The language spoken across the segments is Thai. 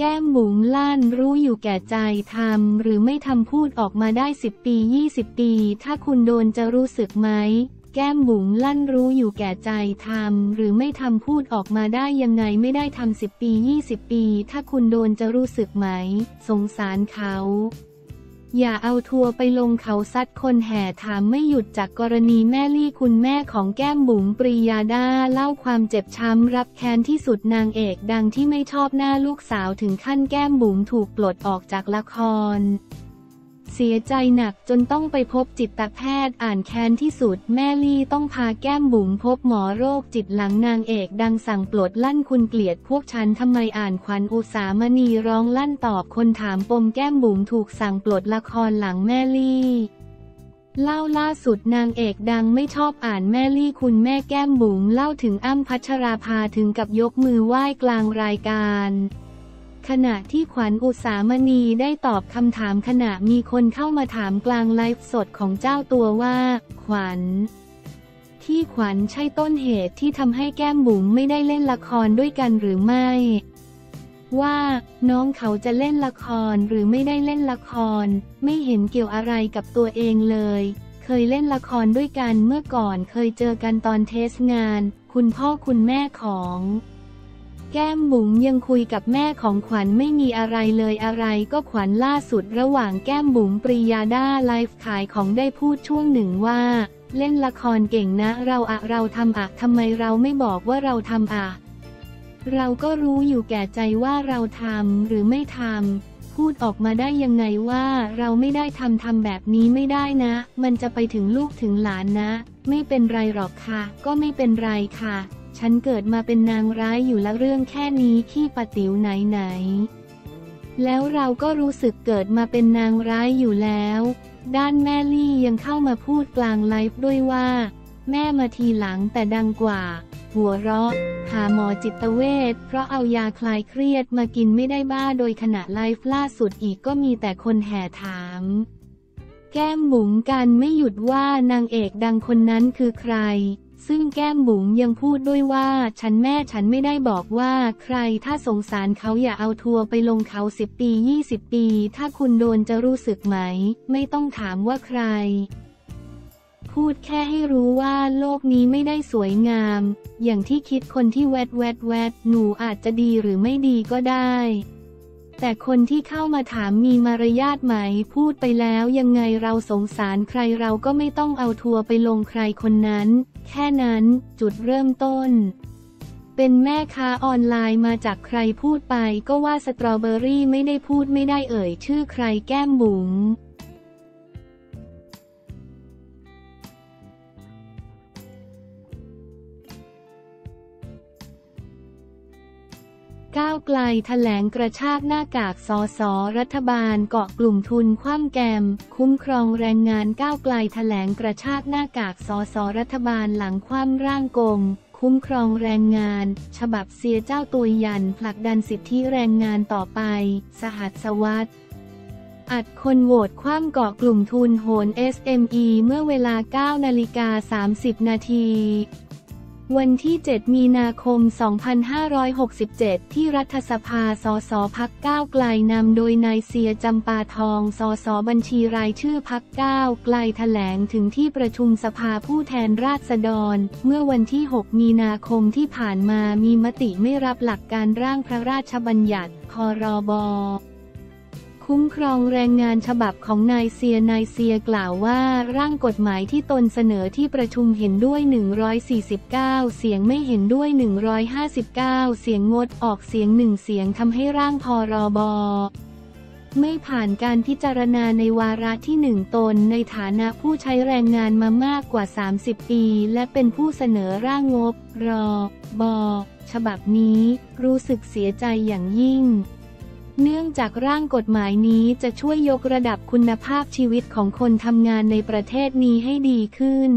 แก้มบุ๋มล้านรู้อยู่แก่ใจทำหรือไม่ทำพูดออกมาได้สิบปียี่สิบปี ถ้าคุณโดนจะรู้สึกไหม แก้มบุ๋มลั่นรู้อยู่แก่ใจทำหรือไม่ทำพูดออกมาได้ยังไงไม่ได้ทำสิบปียี่สิบปี ถ้าคุณโดนจะรู้สึกไหม สงสารเขา อย่าเอาทัวร์ไปลงเขาซัดคนแห่ถามไม่หยุดจากกรณีแม่ลี่คุณแม่ของแก้มบุ๋มปรียาดาเล่าความเจ็บช้ำรับแค้นที่สุดนางเอกดังที่ไม่ชอบหน้าลูกสาวถึงขั้นแก้มบุ๋มถูกปลดออกจากละคร เสียใจหนักจนต้องไปพบจิตแพทย์อ่านแค้นที่สุด แม่ลี่ต้องพาแก้มบุ๋มพบหมอโรคจิตหลังนางเอกดังสั่งปลดลั่นคุณเกลียดพวกฉันทำไมอ่านขวัญอุสามณีร้องลั่นตอบคนถามปมแก้มบุ๋มถูกสั่งปลดละครหลังแม่ลี่เล่าล่าสุดนางเอกดังไม่ชอบอ่านแม่ลี่คุณแม่แก้มบุ๋มเล่าถึงอ้ำพัชราภาถึงกับยกมือไหว้กลางรายการ ขณะที่ขวัญอุสามณีได้ตอบคำถามขณะมีคนเข้ามาถามกลางไลฟ์สดของเจ้าตัวว่า ขวัญ ที่ขวัญใช่ต้นเหตุที่ทำให้แก้มบุ๋มไม่ได้เล่นละครด้วยกันหรือไม่ ว่าน้องเขาจะเล่นละครหรือไม่ได้เล่นละคร ไม่เห็นเกี่ยวอะไรกับตัวเองเลย เคยเล่นละครด้วยกันเมื่อก่อนเคยเจอกันตอนเทสงาน คุณพ่อคุณแม่ของ แก้มบุ๋มยังคุยกับแม่ของขวัญไม่มีอะไรเลยอะไรก็ขวัญล่าสุดระหว่างแก้มบุ๋มปริยาดาไลฟ์ขายของได้พูดช่วงหนึ่งว่า เล่นละครเก่งนะ เราอะเราทำอะทำไมเราไม่บอกว่าเราทำอะเราก็รู้อยู่แก่ใจว่าเราทำหรือไม่ทำพูดออกมาได้ยังไงว่าเราไม่ได้ทำทำแบบนี้ไม่ได้นะ มันจะไปถึงลูกถึงหลานนะ ไม่เป็นไรหรอกค่ะ ก็ไม่เป็นไรค่ะ ฉันเกิดมาเป็นนางร้ายอยู่แล้วเรื่องแค่นี้ขี้ปะติ๋วไหนไหน แล้วเราก็รู้สึกเกิดมาเป็นนางร้ายอยู่แล้ว ด้านแม่ลี่ยังเข้ามาพูดกลางไลฟ์ด้วยว่า แม่มาทีหลังแต่ดังกว่า หัวเราะ หาหมอจิตเวชเพราะเอายาคลายเครียดมากินไม่ได้บ้าโดยขณะไลฟ์ล่าสุดอีกก็มีแต่คนแห่ถามแก้มหมุงกันไม่หยุดว่านางเอกดังคนนั้นคือใคร ซึ่งแก้มบุ๋มยังพูดด้วยว่า ฉันแม่ฉันไม่ได้บอกว่าใครถ้าสงสารเขาอย่าเอาทัวร์ไปลงเขาสิบปียี่สิบปี ถ้าคุณโดนจะรู้สึกไหม ไม่ต้องถามว่าใคร พูดแค่ให้รู้ว่าโลกนี้ไม่ได้สวยงาม อย่างที่คิดคนที่แวดแวดแวดหนูอาจจะดีหรือไม่ดีก็ได้ แต่คนที่เข้ามาถามมีมารยาทไหม พูดไปแล้วยังไงเราสงสารใครเราก็ไม่ต้องเอาทัวร์ไปลงใครคนนั้น แค่นั้นจุดเริ่มต้น เป็นแม่ค้าออนไลน์มาจากใครพูดไปก็ว่าสตรอเบอรี่ไม่ได้พูดไม่ได้เอ่ยชื่อใครแก้มบุ๋ม ก้าวไกลแถลงกระชากหน้ากากสอสอรัฐบาลเกาะกลุ่มทุนคว่ำแกม คุ้มครองแรงงานก้าวไกลแถลงกระชากหน้ากากสอสอรัฐบาลหลังคว่ำร่างกงคุ้มครองแรงงาน ฉบับเสียเจ้าตัวยันผลักดันสิทธิแรงงานต่อไป สหัสวัตรอัดคนโหวตคว่ำเกาะกลุ่มทุนโหน SME เมื่อเวลา 9 นาฬิกา 30 นาที วันที่ 7 มีนาคม 2567 ที่รัฐสภา สสพักก้าวไกลนำโดยนายเสียจำปาทอง สสบัญชีรายชื่อพักก้าวไกลแถลงถึงที่ประชุมสภาผู้แทนราษฎร เมื่อวันที่ 6 มีนาคมที่ผ่านมามีมติไม่รับหลักการร่างพระราชบัญญัติคอรบ คุ้มครองแรงงานฉบับของนายเซียนายเซียกล่าวว่าร่างกฎหมายที่ตนเสนอที่ประชุมเห็นด้วย 149 เสียงไม่เห็นด้วย 159 เสียงงดออกเสียงหนึ่งเสียงทำให้ร่างพอรบไม่ผ่านการพิจารณาในวาระที่หนึ่งตนในฐานะผู้ใช้แรงงานมามากกว่า 30 ปี และเป็นผู้เสนอร่างงบ รบ ฉบับนี้ รู้สึกเสียใจอย่างยิ่ง เนื่องจากร่างกฎหมายนี้จะช่วยยกระดับคุณภาพชีวิตของคนทำงานในประเทศนี้ให้ดีขึ้น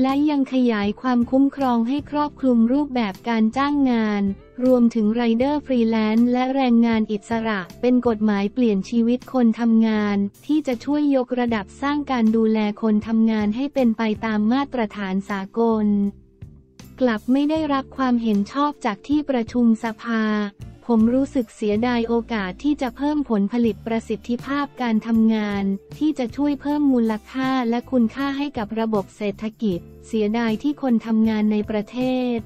และยังขยายความคุ้มครองให้ครอบคลุมรูปแบบการจ้างงาน รวมถึงไรเดอร์ฟรีแลนซ์และแรงงานอิสระ เป็นกฎหมายเปลี่ยนชีวิตคนทำงาน ที่จะช่วยยกระดับสร้างการดูแลคนทำงานให้เป็นไปตามมาตรฐานสากล กลับไม่ได้รับความเห็นชอบจากที่ประชุมสภา ผมรู้สึกเสียดายโอกาสที่จะเพิ่มผลผลิตประสิทธิภาพการทำงาน ที่จะช่วยเพิ่มมูลค่าและคุณค่าให้กับระบบเศรษฐกิจ เสียดายที่คนทำงานในประเทศ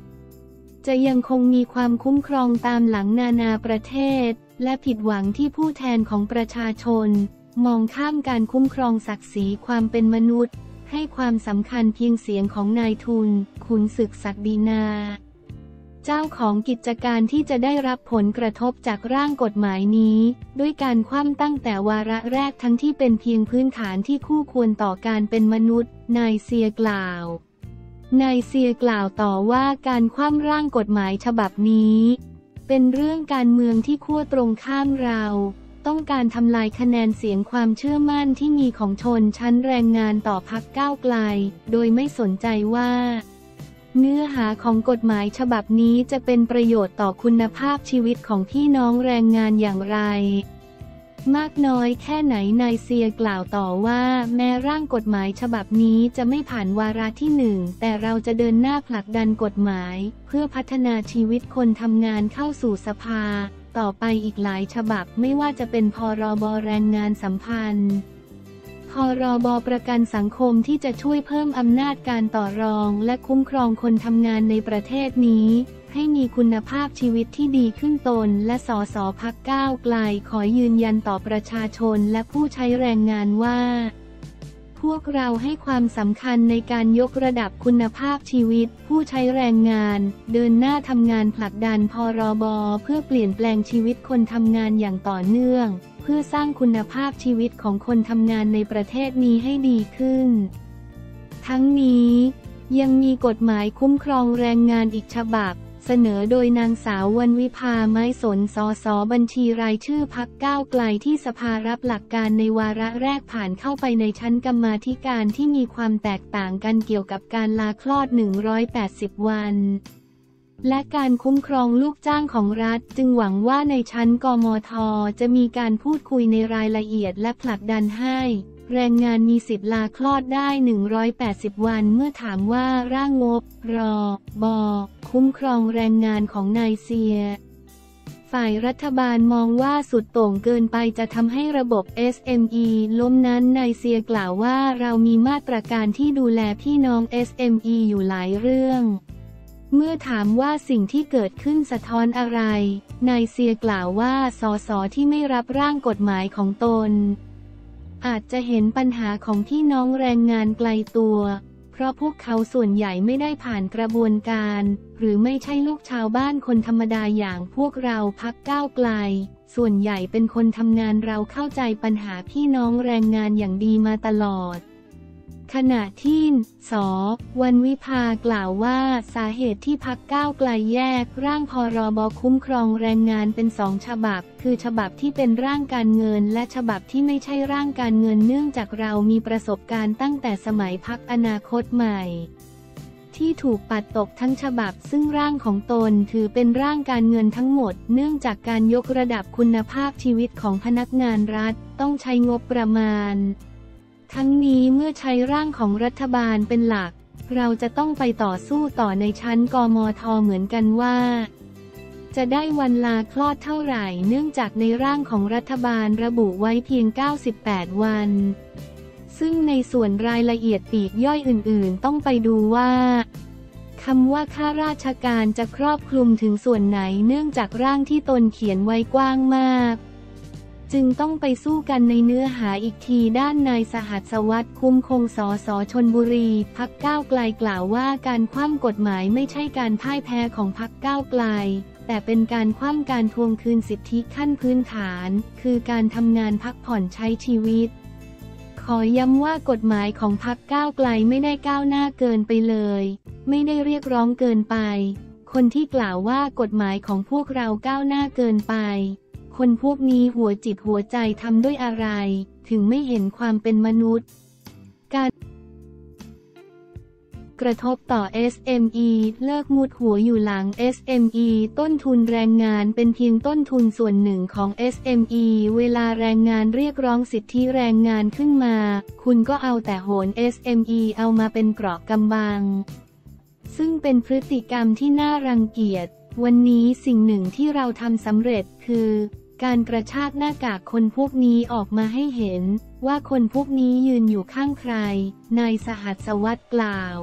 จะยังคงมีความคุ้มครองตามหลังนานาประเทศ และผิดหวังที่ผู้แทนของประชาชน มองข้ามการคุ้มครองศักดิ์ศรีความเป็นมนุษย์ ให้ความสำคัญเพียงเสียงของนายทุนขุนศึกศักดินา เจ้าของกิจการที่จะได้รับผลกระทบจากร่างกฎหมายนี้ ด้วยการคว่ำตั้งแต่วาระแรกทั้งที่เป็นเพียงพื้นฐานที่คู่ควรต่อการเป็นมนุษย์ นายเซียกล่าวนายเซียกล่าวต่อว่าการคว่ำร่างกฎหมายฉบับนี้ เป็นเรื่องการเมืองที่ขั้วตรงข้ามเรา ต้องการทำลายคะแนนเสียงความเชื่อมั่นที่มีของชนชั้นแรงงานต่อพักก้าวไกล โดยไม่สนใจว่า เนื้อหาของกฎหมายฉบับนี้จะเป็นประโยชน์ต่อคุณภาพชีวิตของพี่น้องแรงงานอย่างไร มากน้อยแค่ไหนนายเซียกล่าวต่อว่า แม้ร่างกฎหมายฉบับนี้จะไม่ผ่านวาระที่หนึ่ง แต่เราจะเดินหน้าผลักดันกฎหมาย เพื่อพัฒนาชีวิตคนทำงานเข้าสู่สภา ต่อไปอีกหลายฉบับไม่ว่าจะเป็นพรบแรงงานสัมพันธ์ พรบประกันสังคมที่จะช่วยเพิ่มอำนาจการต่อรอง และคุ้มครองคนทำงานในประเทศนี้ ให้มีคุณภาพชีวิตที่ดีขึ้นตน และสสพักก้าวไกลขอยืนยันต่อประชาชนและผู้ใช้แรงงานว่า พวกเราให้ความสำคัญในการยกระดับคุณภาพชีวิต ผู้ใช้แรงงาน เดินหน้าทำงานผลักดันพรบเพื่อเปลี่ยนแปลงชีวิตคนทำงานอย่างต่อเนื่อง เพื่อสร้างคุณภาพชีวิตของคนทำงานในประเทศนี้ให้ดีขึ้น ทั้งนี้ยังมีกฎหมายคุ้มครองแรงงานอีกฉบับ เสนอโดยนางสาววันวิภาไม้สนสอสอบัญชีรายชื่อพักก้าวไกลที่สภารับหลักการในวาระแรกผ่านเข้าไปในชั้นกรรมาธิการที่มีความแตกต่างกันเกี่ยวกับการลาคลอด 180 วัน และการคุ้มครองลูกจ้างของรัฐ จึงหวังว่าในชั้นกมท จะมีการพูดคุยในรายละเอียดและผลักดันให้ แรงงานมีสิทธิ์ลาคลอดได้ 180 วันเมื่อถามว่าร่างงบ รอ บอ คุ้มครองแรงงานของนายเซีย ฝ่ายรัฐบาลมองว่าสุดโต่งเกินไปจะทำให้ระบบ SME ล้มนั้นนายเซียกล่าวว่าเรามีมาตรการที่ดูแลพี่น้อง SME อยู่หลายเรื่อง เมื่อถามว่าสิ่งที่เกิดขึ้นสะท้อนอะไร นายเซียกล่าวว่าสสที่ไม่รับร่างกฎหมายของตน อาจจะเห็นปัญหาของพี่น้องแรงงานไกลตัว เพราะพวกเขาส่วนใหญ่ไม่ได้ผ่านกระบวนการ หรือไม่ใช่ลูกชาวบ้านคนธรรมดาอย่างพวกเราพักก้าวไกล ส่วนใหญ่เป็นคนทำงานเราเข้าใจปัญหาพี่น้องแรงงานอย่างดีมาตลอด ขณะที่ ส วันวิภากล่าวว่าสาเหตุที่พักก้าวไกลแยก ร่างพรบคุ้มครองแรงงานเป็นสองฉบับ คือฉบับที่เป็นร่างการเงิน และฉบับที่ไม่ใช่ร่างการเงินเนื่องจากเรามีประสบการณ์ตั้งแต่สมัยพักอนาคตใหม่ที่ถูกปัดตกทั้งฉบับซึ่งร่างของตนถือเป็นร่างการเงินทั้งหมด เนื่องจากการยกระดับคุณภาพชีวิตของพนักงานรัฐ ต้องใช้งบประมาณ ทั้งนี้เมื่อใช้ร่างของรัฐบาลเป็นหลัก เราจะต้องไปต่อสู้ต่อในชั้นกมทเหมือนกันว่า จะได้วันลาคลอดเท่าไหร่ เนื่องจากในร่างของรัฐบาลระบุไว้เพียง 98 วัน ซึ่งในส่วนรายละเอียดปีกย่อยอื่นๆ ต้องไปดูว่าคำว่าข้าราชการจะครอบคลุมถึงส่วนไหนเนื่องจากร่างที่ตนเขียนไว้กว้างมาก จึงต้องไปสู้กันในเนื้อหาอีกทีด้านนายสหัสวัสดิ์คุ้มคงสอสอชนบุรี พักก้าวไกลกล่าวว่าการคว่ำกฎหมายไม่ใช่การพ่ายแพ้ของพักก้าวไกล แต่เป็นการคว่ำการทวงคืนสิทธิขั้นพื้นฐาน คือการทำงานพักผ่อนใช้ชีวิต ขอย้ำว่ากฎหมายของพักก้าวไกลไม่ได้ก้าวหน้าเกินไปเลย ไม่ได้เรียกร้องเกินไป คนที่กล่าวว่ากฎหมายของพวกเราก้าวหน้าเกินไป คนพวกนี้หัวจิตหัวใจทำด้วยอะไร ถึงไม่เห็นความเป็นมนุษย์ การกระทบต่อ SME เลิกมุดหัวอยู่หลัง SME ต้นทุนแรงงานเป็นเพียงต้นทุนส่วนหนึ่งของ SME เวลาแรงงานเรียกร้องสิทธิแรงงานขึ้นมา คุณก็เอาแต่โหน SME เอามาเป็นเกราะกำบัง ซึ่งเป็นพฤติกรรมที่น่ารังเกียจ วันนี้สิ่งหนึ่งที่เราทำสำเร็จคือ การกระชากหน้ากากคนพวกนี้ออกมาให้เห็น ว่าคนพวกนี้ยืนอยู่ข้างใคร นายสหัสวัตรกล่าว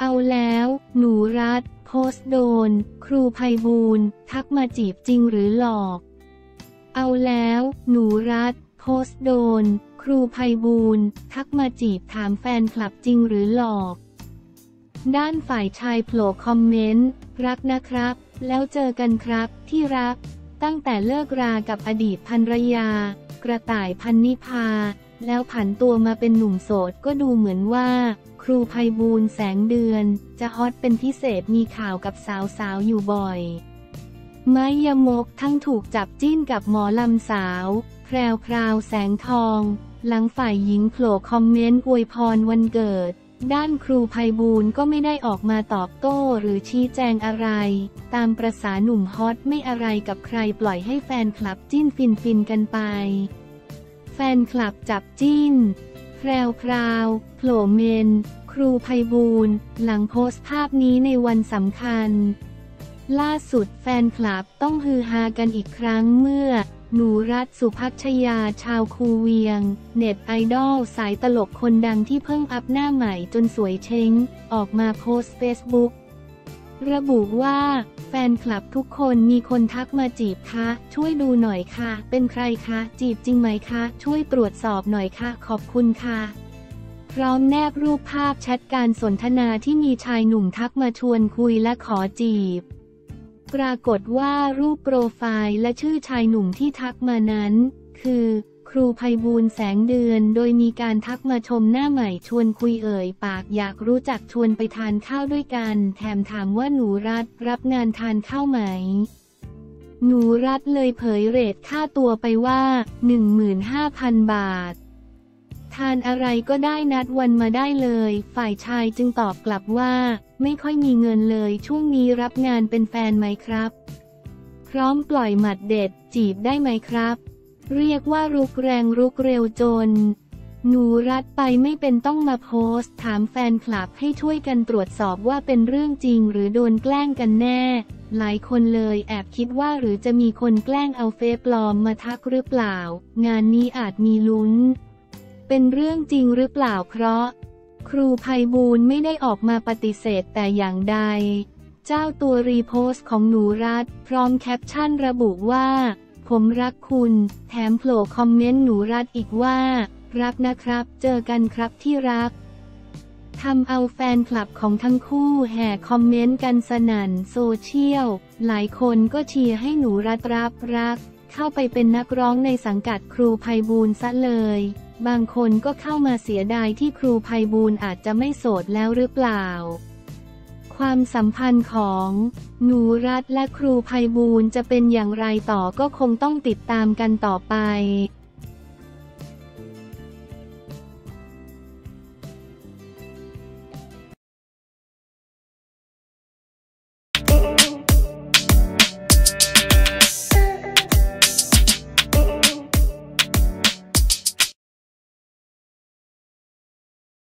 เอาแล้ว หนูรัฐ โพส์โดน ครูภัยบูลทักมาจีบจริงหรือหลอก เอาแล้ว หนูรัฐ โพส์โดน ครูภัยบูลทักมาจีบถามแฟนคลับจริงหรือหลอก ด้านฝ่ายชายโผล่คอมเมนต์ รักนะครับ แล้วเจอกันครับที่รัก ตั้งแต่เลิกรากับอดีตภรรยา กระต่ายพันนิพา แล้วผันตัวมาเป็นหนุ่มโสดก็ดูเหมือนว่า ครูภัยบูลแสงเดือน จะฮอตเป็นพิเศษมีข่าวกับสาวๆอยู่บ่อยไม้ยมกทั้งถูกจับจิ้นกับหมอลำสาว แพรวพราวแสงทอง หลังฝ่ายหญิงโผล่คอมเมนต์อวยพรวันเกิด ด้านครูภัยบูลก็ไม่ได้ออกมาตอบโต้หรือชี้แจงอะไร ตามประษาหนุ่มฮอตไม่อะไรกับใครปล่อยให้แฟนคลับจิ้นฟินฟินกันไป แฟนคลับจับจิ้น แพรวพราวโผล่เมน ครูภัยบูลหลังโพสต์ภาพนี้ในวันสำคัญ ล่าสุดแฟนคลับต้องฮือฮากันอีกครั้งเมื่อ หนูรัฐสุพัชยาชาวคูเวียง เน็ตไอดอลสายตลกคนดังที่เพิ่งอัพหน้าใหม่จนสวยเช้ง ออกมาโพสต์เฟซบุ๊กระบุว่า แฟนคลับทุกคนมีคนทักมาจีบคะ ช่วยดูหน่อยค่ะ เป็นใครคะ จีบจริงไหมคะ ช่วยตรวจสอบหน่อยค่ะ ขอบคุณค่ะ พร้อมแนบรูปภาพแชทการสนทนาที่มีชายหนุ่มทักมาชวนคุยและขอจีบ ปรากฏว่ารูปโปรไฟล์และชื่อชายหนุ่มที่ทักมานั้น คือ ครูภัยบูลแสงเดือน โดยมีการทักมาชมหน้าใหม่ชวนคุยเอ่ย ปากอยากรู้จักชวนไปทานข้าวด้วยกัน แถมถามว่าหนูรัฐรับงานทานข้าวไหม หนูรัฐเลยเผยเรทค่าตัวไปว่า 15,000 บาททานอะไรก็ได้นัดวันมาได้เลย ฝ่ายชายจึงตอบกลับว่า ไม่ค่อยมีเงินเลยช่วงนี้รับงานเป็นแฟนไหมครับ พร้อมปล่อยหมัดเด็ดจีบได้ไหมครับ เรียกว่ารุกแรงรุกเร็วจน หนูรัดไปไม่เป็นต้องมาโพสต์ ถามแฟนคลับให้ช่วยกันตรวจสอบว่าเป็นเรื่องจริงหรือโดนแกล้งกันแน่ หลายคนเลยแอบคิดว่าหรือจะมีคนแกล้งเอาเฟซปลอมมาทักหรือเปล่า งานนี้อาจมีลุ้น เป็นเรื่องจริงหรือเปล่าเพราะ ครูไพบูลย์ไม่ได้ออกมาปฏิเสธแต่อย่างใด เจ้าตัว repost ของหนูรัตน์ พร้อมแคปชั่นระบุว่า ผมรักคุณ แถมโผล่ comment หนูรัตน์อีกว่า รักนะครับ เจอกันครับที่รักทำเอาแฟนคลับของทั้งคู่แห่คอมเมนต์กันสนั่นโซเชียล หลายคนก็เชียร์ให้หนูรัฐรับรัก เข้าไปเป็นนักร้องในสังกัดครูภัยบูลซะเลย บางคนก็เข้ามาเสียดายที่ครูภัยบูลอาจจะไม่โสดแล้วหรือเปล่า ความสัมพันธ์ของ หนูรัฐและครูภัยบูลจะเป็นอย่างไรต่อก็คงต้องติดตามกันต่อไป